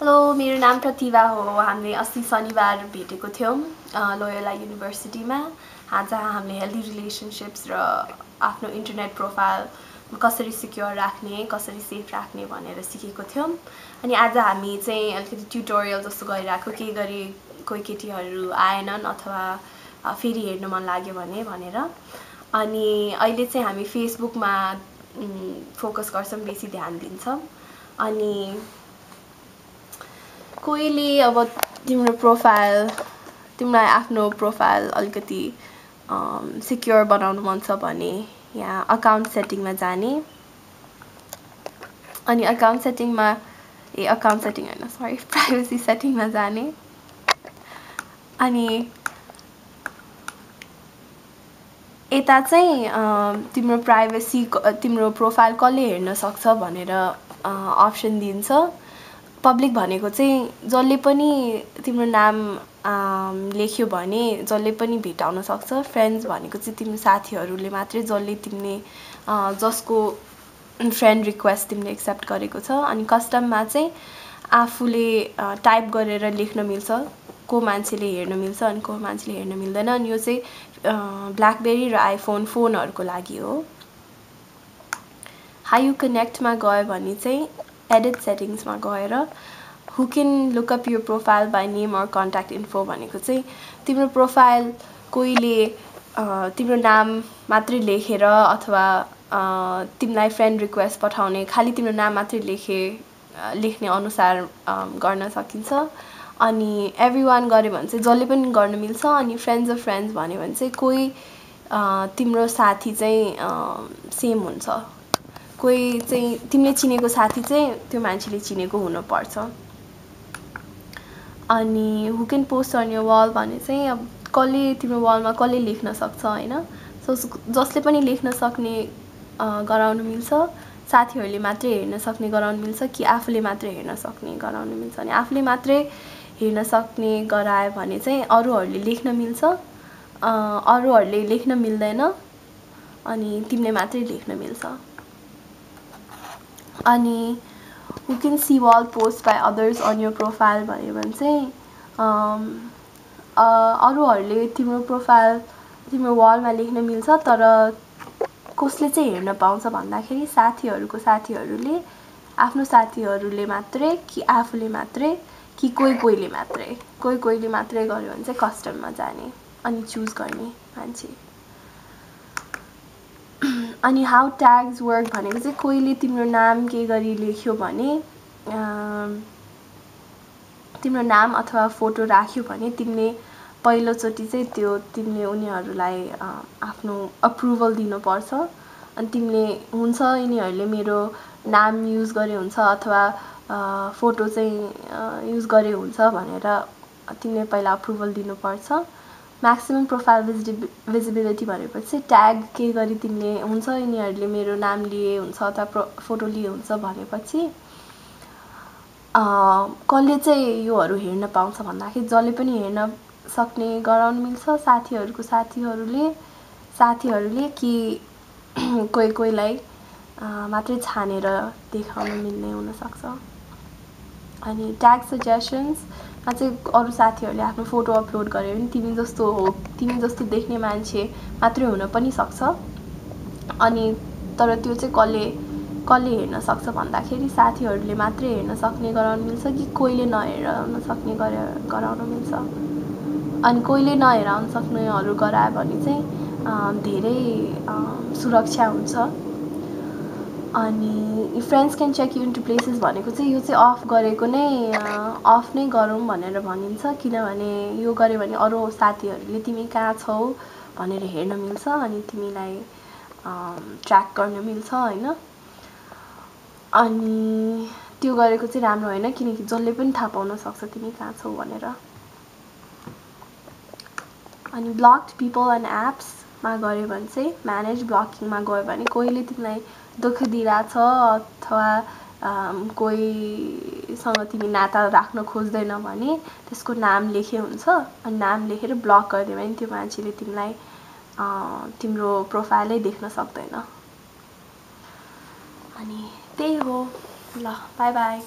Hello मेरो नाम प्रतिभा हो। हामीले अस्ति शनिबार भेटेको थियौँ लोयला युनिभर्सिटीमा। जहाँ हामीले हेल्दी रिलेसनसिप्स र आफ्नो इन्टरनेट प्रोफाइल कसरी सिक्योर राख्ने कसरी सेफ राख्ने भनेर सिकेको थियौँ। अनि आज हामी चाहिँ अलिकति ट्युटोरियल जस्तो गरिरहेको के गरी कोही केटीहरू आएनन् अथवा फेरि हेर्नु मन लाग्यो भने भनेर। अनि अहिले चाहिँ हामी फेसबुकमा फोकस गर्छौँ बेसी ध्यान दिन्छौँ। अनि कोहीले अब तिम्रो प्रोफाइल तिमीलाई आफ्नो प्रोफाइल अलिकति सिक्योर बनाउनु मन छ भने यहाँ अकाउन्ट सेटिङमा जाने। अनि अकाउन्ट सेटिङमा ए अकाउन्ट सेटिङ होइन सरी प्राइभेसी सेटिङमा जाने। अनि यता चाहिँ तिम्रो प्राइभेसी तिम्रो प्रोफाइल कसले हेर्न सक्छ भनेर अप्सन दिन्छ। पब्लिक भनेको चाहिँ जसले पनि तिम्रो नाम लेख्यो भने जसले पनि भेटाउन सक्छ। फ्रेन्ड्स भनेको चाहिँ तिम्रो साथीहरूले मात्रै जसले तिमीले जसको फ्रेन्ड रिक्वेस्ट तिमीले एक्सेप्ट गरेको छ। अनि कस्टममा चाहिँ आफूले टाइप गरेर लेख्न मिल्छ। को मान्छेले हेर्न मिल्छ अनि को मान्छेले हेर्न मिल्दैन। अनि यो चाहिँ ब्ल्याकबेरी र आइफोन फोनहरूको लागि हो। हाउ यु कनेक्टमा गयो भने चाहिँ एडिट सेटिङ्समा गएर who can look up you profile by name or contact info भनेको चाहिँ तिम्रो प्रोफाइल कोहीले तिम्रो नाम मात्रै लेखेर अथवा तिमीलाई फ्रेन्ड रिक्वेस्ट पठाउने खालि तिम्रो नाम मात्रै लेखे लेख्ने अनुसार गर्न सकिन्छ। अनि एभ्री वान गऱ्यो भने चाहिँ जसले पनि गर्न मिल्छ अनि फ्रेन्ड्स अफ फ्रेन्ड्स भन्यो भने चाहिँ कोही तिम्रो साथी चाहिँ सेम हुन्छ। कोही चाहिँ तिमीले चिनेको साथी चाहिँ त्यो मान्छेले चिनेको हुनुपर्छ। अनि who can post on your wall भने चाहिँ अब कसले तिम्रो वालमा कसले लेख्न सक्छ होइन? सो जसले पनि लेख्न सक्ने गराउनु मिल्छ। साथीहरूले मात्रै हेर्न सक्ने गराउनु मिल्छ कि आफूले मात्रै हेर्न सक्ने गराउनु मिल्छ? अनि आफूले मात्रै हेर्न सक्ने गरायो भने चाहिँ अरूहरूले लेख्न मिल्छ। अरूहरूले लेख्न मिल्दैन। अनि तिमीले मात्रै लेख्न मिल्छ। अनि you can see wall post by others on your profile भन्यो भने चाहिँ अरूहरूले तिम्रो प्रोफाइल तिम्रो वालमा लेख्न मिल्छ तर कसले चाहिँ हेर्न पाउँछ भन्दाखेरि साथीहरूको साथीहरूले आफ्नो साथीहरूले मात्रै कि आफूले मात्रै कि कोही कोहीले मात्रै कोही कोहीले मात्रै गर्यो भने चाहिँ कस्टममा जाने अनि चुज गर्ने मान्छे। अनि हाउ ट्याग्स वर्क भनेको चाहिँ कोहीले तिम्रो नाम के गरी लेख्यो भने तिम्रो नाम अथवा फोटो राख्यो भने तिमीले पहिलोचोटि चाहिँ त्यो तिमीले उनीहरूलाई आफ्नो अप्रुभल दिनुपर्छ। अनि तिमीले हुन्छ यिनीहरूले मेरो नाम युज गरे हुन्छ अथवा फोटो चाहिँ युज गरे हुन्छ भनेर तिमीले पहिला अप्रुभल दिनुपर्छ। म्याक्सिमम् प्रोफाइल भिजिबि भिजिबिलिटी भनेपछि ट्याग के गरी तिमीले हुन्छ यिनीहरूले मेरो नाम लिए हुन्छ अथवा प्रो फोटो लिए हुन्छ भनेपछि कसले चाहिँ योहरू हेर्न पाउँछ भन्दाखेरि जसले पनि हेर्न सक्ने गराउनु मिल्छ। साथीहरूको साथीहरूले साथीहरूले कि कोही कोहीलाई मात्रै छानेर देखाउन मिल्ने हुनसक्छ। अनि ट्याग सजेसन्स अझै अरू साथीहरूले आफ्नो फोटो अपलोड गर्यो भने तिमी जस्तो हो तिमी जस्तो देख्ने मान्छे मात्रै हुन पनि सक्छ। अनि तर त्यो चाहिँ कसले कसले हेर्न सक्छ भन्दाखेरि साथीहरूले मात्रै हेर्न सक्ने गराउनु मिल्छ कि कोहीले नहेराउन सक्ने गराउन मिल्छ। अनि कोहीले नहेराउन सक्नेहरू गरायो भने चाहिँ धेरै सुरक्षा हुन्छ। अनि friends can check you into places भनेको चाहिँ यो चाहिँ अफ गरेको नै अफ नै गरौँ भनेर भनिन्छ। किनभने यो गऱ्यो भने अरू साथीहरूले तिमी कहाँ छौ भनेर हेर्न मिल्छ अनि तिमीलाई ट्र्याक गर्न मिल्छ होइन। अनि त्यो गरेको चाहिँ राम्रो होइन किनकि जसले पनि थाहा पाउन सक्छ तिमी कहाँ छौ भनेर। अनि ब्लक्ड पिपल एन्ड एप्समा गऱ्यो भने चाहिँ म्यानेज ब्लकिङमा गयो भने कोहीले तिमीलाई दुःख दिइरहेछ अथवा कोहीसँग तिमी नाता राख्न खोज्दैन भने त्यसको नाम लेखे हुन्छ। अनि नाम लेखेर ब्लक गरिदियो भने त्यो मान्छेले तिमीलाई तिम्रो प्रोफाइलै देख्न सक्दैन। अनि त्यही हो। ल बाई बाई।